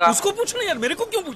उसको पूछना यार मेरे को क्यों पूछा